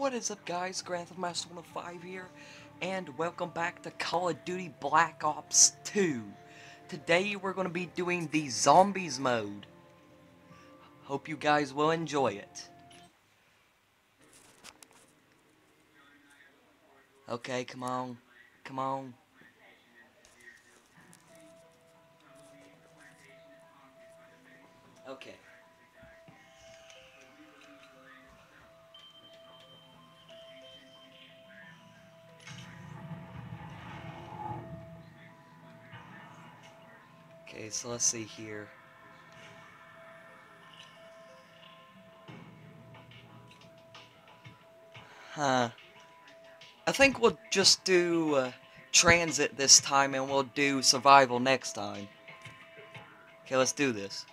What is up guys, Grand Theft Master 5 here, and welcome back to Call of Duty Black Ops 2. Today we're going to be doing the Zombies mode. Hope you guys will enjoy it. Okay, come on. Come on. Okay. So let's see here. Huh. I think we'll just do uh, TranZit this time and we'll do survival next time. Okay, let's do this.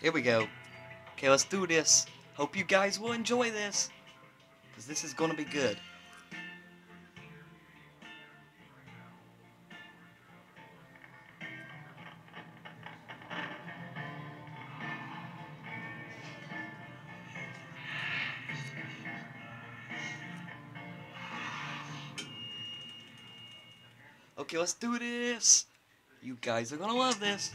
Here we go. Okay, let's do this. Hope you guys will enjoy this. Because this is going to be good. Okay, let's do this. You guys are gonna love this.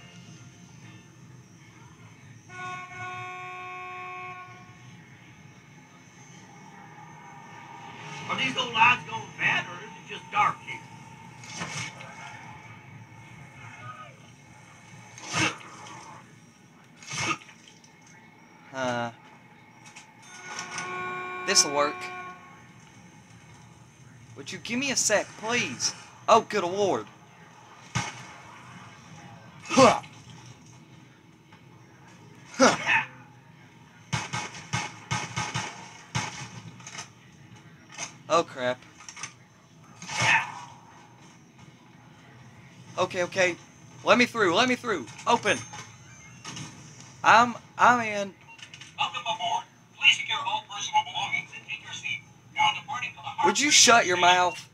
Are these old lights going bad, or is it just dark here? Uh, this'll work. Would you give me a sec, please? Oh, good lord. Huh. Huh. Oh crap. Okay, okay. Let me through. Let me through. Open. I'm I'm in. Would you shut your mouth?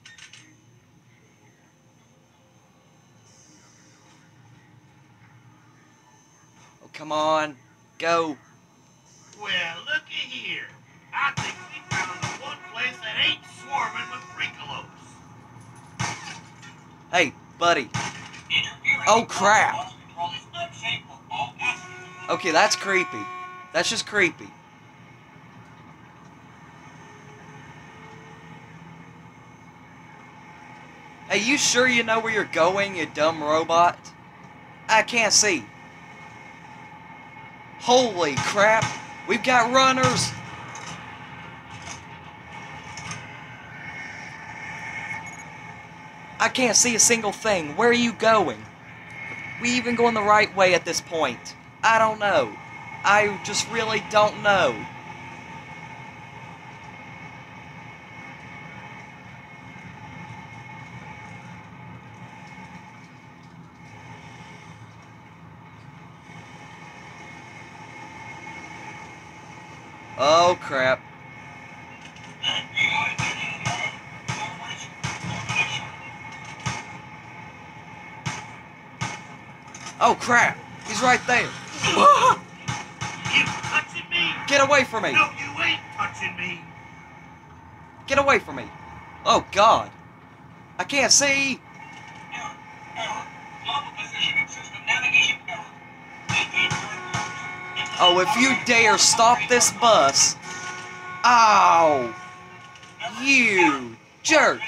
Oh, come on. Go. Well, looky here. I think we found the one place that ain't swarming with Rinkolos. Hey, buddy. Oh, crap. Okay, that's creepy. That's just creepy. Hey, you sure you know where you're going, you dumb robot? I can't see. Holy crap. We've got runners. I can't see a single thing. Where are you going? We even going the right way at this point? I don't know. I just really don't know. Oh crap. Oh crap. He's right there. You touching me? Get away from me. No, you ain't touching me. Get away from me. Oh god. I can't see. Error. Error. Global positioning system navigation error. Oh, if you dare stop this bus. Ow. You jerk.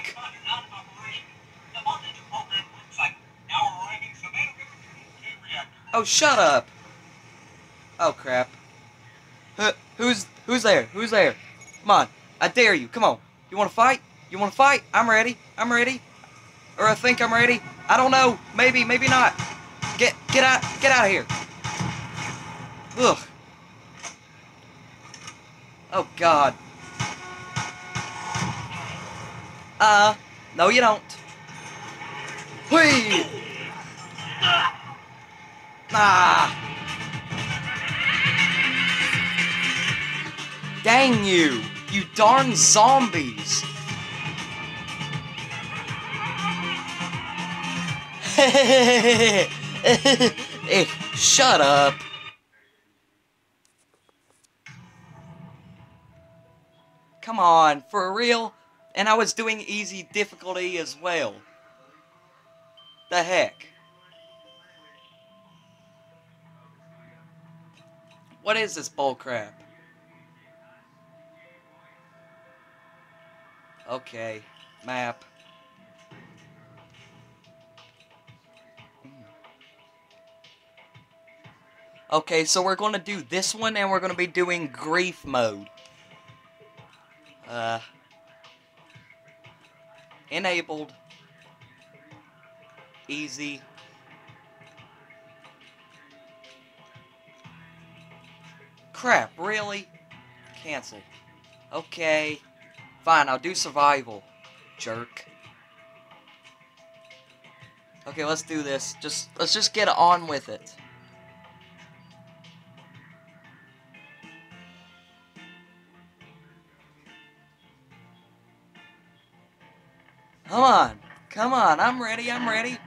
Oh, shut up. Oh, crap. Who, who's who's there? Who's there? Come on. I dare you. Come on. You want to fight? You want to fight? I'm ready. I'm ready. Or I think I'm ready. I don't know. Maybe, maybe not. Get get out get out of here. Ugh. Oh god. Uh, no you don't. Whee! Ah! Dang you! You darn zombies! Eh, Shut up. Come on, for real? And I was doing easy difficulty as well. The heck? What is this bullcrap? Okay, map. Okay, so we're going to do this one, and we're going to be doing grief mode. Uh, enabled. Easy. Crap, really? Cancel. Okay. Fine, I'll do survival. Jerk. Okay, let's do this. Just let's just get on with it. Come on. Come on. I'm ready. I'm ready.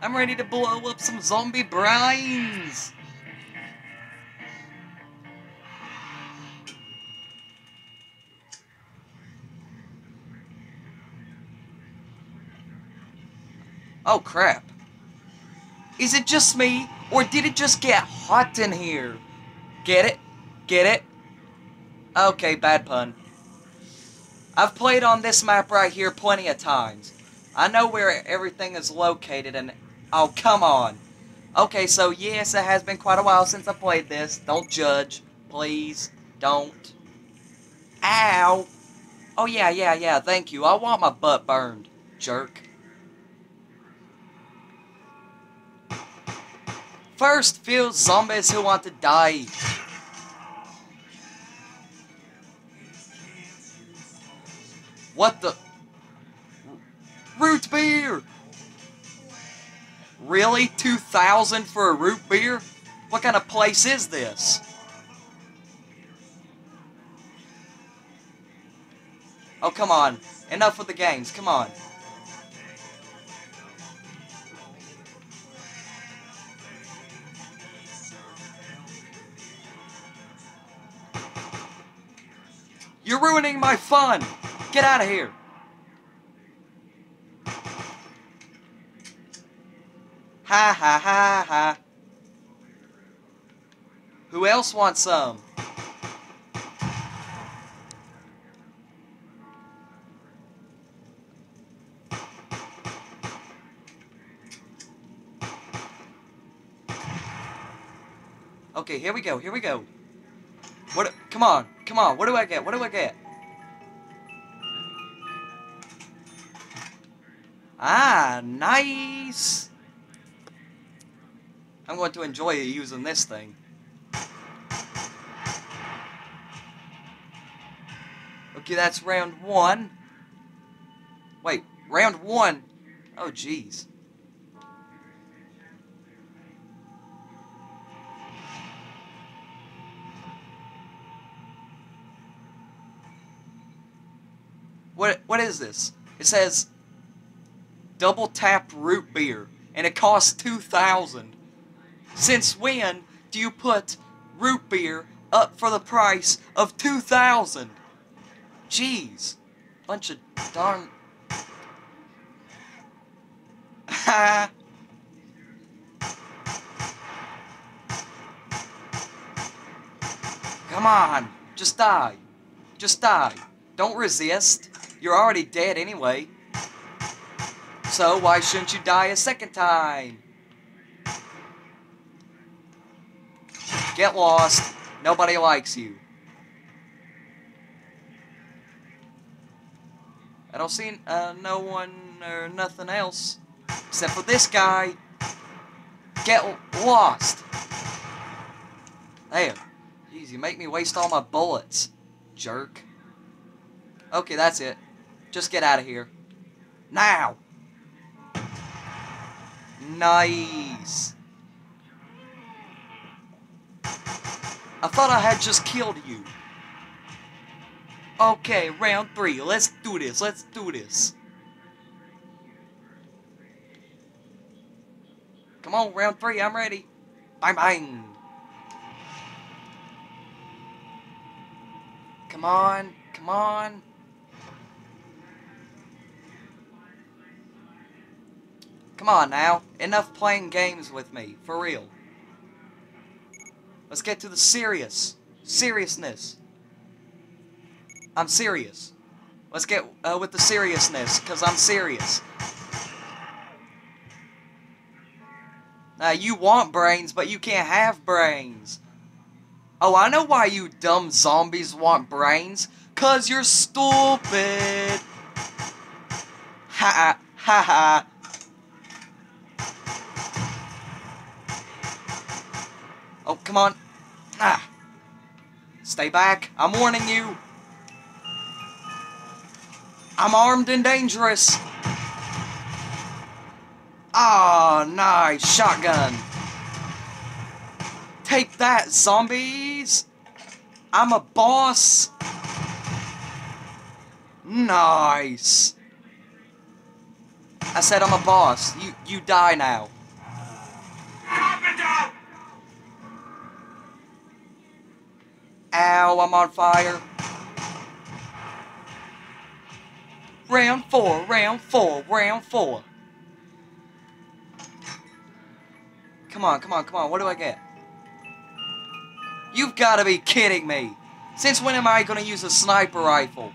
I'm ready to blow up some zombie brains. Oh crap. Is it just me, or did it just get hot in here? Get it? Get it? Okay, bad pun. I've played on this map right here plenty of times. I know where everything is located and... Oh, come on. Okay, so yes, it has been quite a while since I played this. Don't judge. Please. Don't. Ow. Oh, yeah, yeah, yeah. Thank you. I want my butt burned. Jerk. First, few zombies who want to die. What the? Root beer! Really? 2,000 for a root beer? What kind of place is this? Oh, come on. Enough with the games. Come on. You're ruining my fun! Get out of here! Ha ha ha ha. Who else wants some? Okay, here we go, here we go. What? Come on, come on. What do I get? What do I get? Ah, nice. I'm going to enjoy using this thing. Okay, that's round one. Wait, round one? Oh, jeez. What what is this? It says double tap root beer and it costs 2000. Since when do you put root beer up for the price of 2000? Jeez. Bunch of darn. Come on, just die. Just die. Don't resist. You're already dead anyway. So why shouldn't you die a second time? Get lost. Nobody likes you. I don't see uh, no one or nothing else except for this guy. Get lost. Damn. Jeez, you make me waste all my bullets. Jerk. Okay, that's it. Just get out of here. Now! Nice. I thought I had just killed you. Okay, round three. Let's do this. Let's do this. Come on, round three, I'm ready. Bang bang. Come on, come on. Come on now. Enough playing games with me, for real. Let's get to the serious. Seriousness. I'm serious. Let's get uh, with the seriousness, because I'm serious. Now, you want brains, but you can't have brains. Oh, I know why you dumb zombies want brains. Cause you're stupid. Ha ha ha. Oh, come on. Ah. Stay back. I'm warning you. I'm armed and dangerous. Ah, oh, nice. Shotgun. Take that, zombies. I'm a boss. Nice. I said I'm a boss. You you die now. Ow, I'm on fire. Round four, round four, round four. Come on, come on, come on. What do I get? You've got to be kidding me. Since when am I going to use a sniper rifle?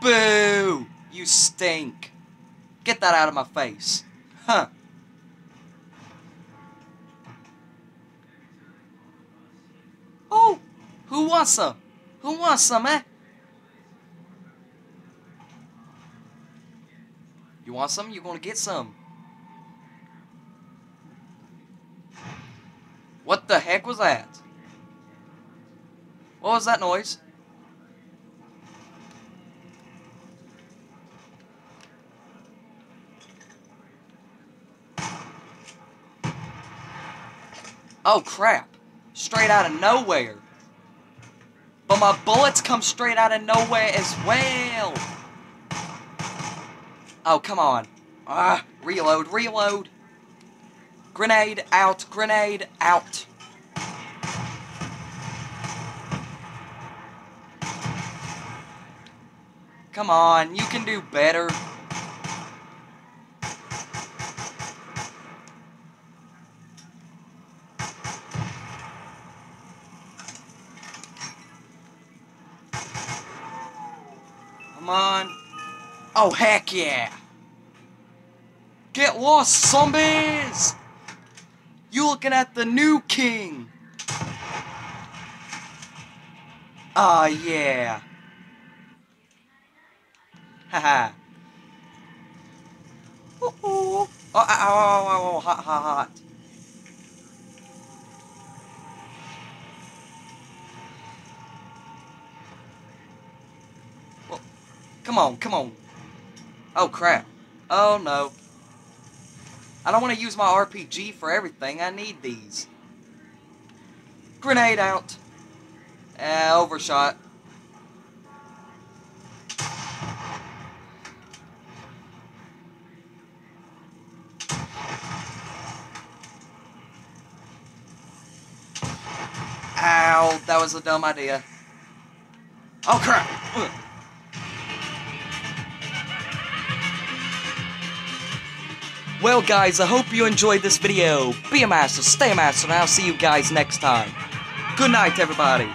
Boo! You stink. Get that out of my face. Huh. Who wants some? Who wants some, eh? You want some? You're gonna get some. What the heck was that? What was that noise? Oh crap. Straight out of nowhere. My bullets come straight out of nowhere as well. Oh, come on. Ah, reload, reload. Grenade out, grenade out. Come on, you can do better. Come on. Oh, heck yeah. Get lost, zombies! You looking at the new king. Ah, yeah. Haha. oh, oh, oh, oh, oh, hot, hot, hot. Come on, come on. Oh, crap. Oh, no. I don't want to use my RPG for everything. I need these. Grenade out. Uh, overshot. Ow, that was a dumb idea. Oh crap! Ugh. Well guys, I hope you enjoyed this video. Be a master, stay a master, and I'll see you guys next time. Good night everybody.